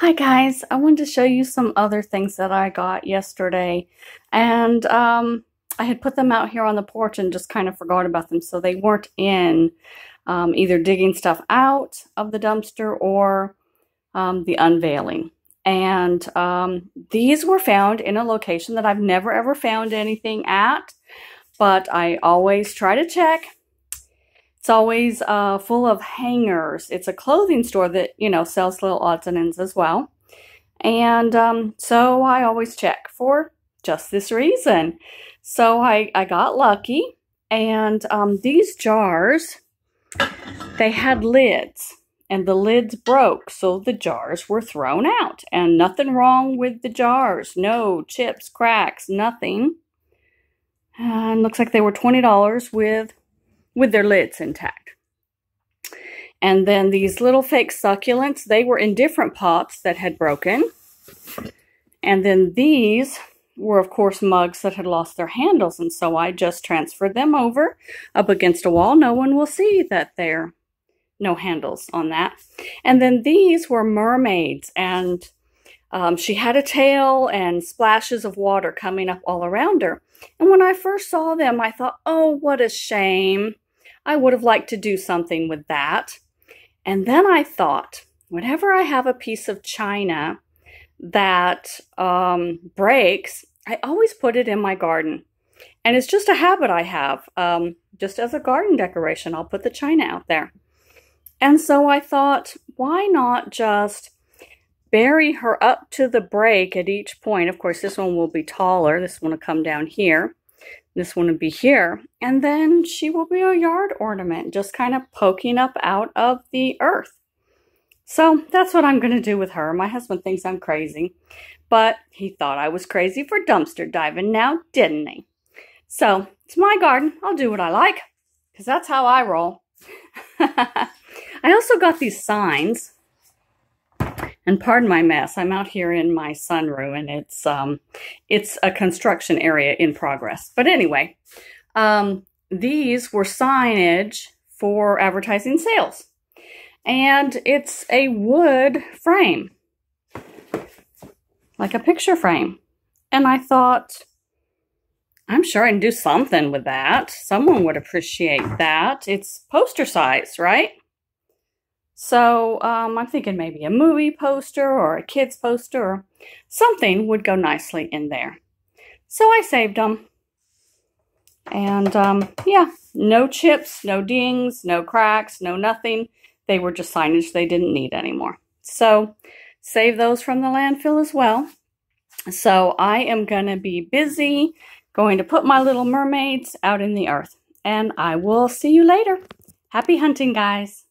Hi guys, I wanted to show you some other things that I got yesterday and um, I had put them out here on the porch and just kind of forgot about them so they weren't in um, either digging stuff out of the dumpster or um, the unveiling. And um, these were found in a location that I've never ever found anything at, but I always try to check it's always uh, full of hangers. It's a clothing store that, you know, sells little odds and ends as well. And um, so I always check for just this reason. So I, I got lucky. And um, these jars, they had lids. And the lids broke, so the jars were thrown out. And nothing wrong with the jars. No chips, cracks, nothing. And looks like they were $20 with with their lids intact. And then these little fake succulents, they were in different pots that had broken. And then these were, of course, mugs that had lost their handles. And so I just transferred them over up against a wall. No one will see that they're no handles on that. And then these were mermaids. And um, she had a tail and splashes of water coming up all around her. And when I first saw them, I thought, oh, what a shame. I would have liked to do something with that. And then I thought, whenever I have a piece of china that um, breaks, I always put it in my garden. And it's just a habit I have. Um, just as a garden decoration, I'll put the china out there. And so I thought, why not just bury her up to the break at each point? Of course, this one will be taller. This one will come down here. This one would be here. And then she will be a yard ornament, just kind of poking up out of the earth. So that's what I'm going to do with her. My husband thinks I'm crazy, but he thought I was crazy for dumpster diving now, didn't he? So it's my garden. I'll do what I like because that's how I roll. I also got these signs and pardon my mess. I'm out here in my sunroom, and it's um, it's a construction area in progress. But anyway, um, these were signage for advertising sales, and it's a wood frame, like a picture frame. And I thought, I'm sure I can do something with that. Someone would appreciate that. It's poster size, right? So um, I'm thinking maybe a movie poster or a kid's poster or something would go nicely in there. So I saved them. And um, yeah, no chips, no dings, no cracks, no nothing. They were just signage they didn't need anymore. So save those from the landfill as well. So I am going to be busy going to put my little mermaids out in the earth. And I will see you later. Happy hunting, guys.